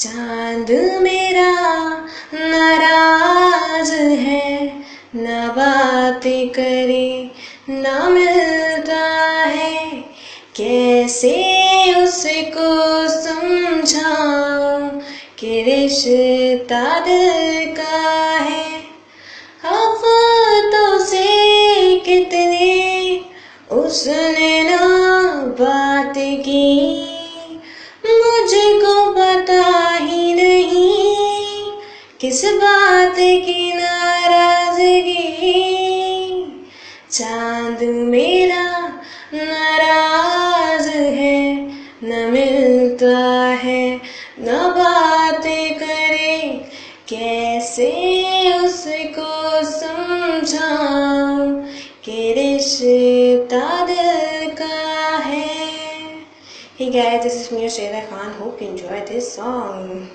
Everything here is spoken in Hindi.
चाँद मेरा नाराज़ है, न बात करे, न मिलता है। कैसे उसको समझाऊं कि रिश्ता दिल का है? हफ्तों से कितने उसने ना बात की। किस बात की नाराज़गी? चाँद मेरा नाराज़ है, न मिलता है, न बात करे। कैसे उसको समझाऊं के रिश्ता दिल का है? Hi guy this is Khan hope you enjoy this song